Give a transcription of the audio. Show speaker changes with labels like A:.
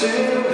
A: still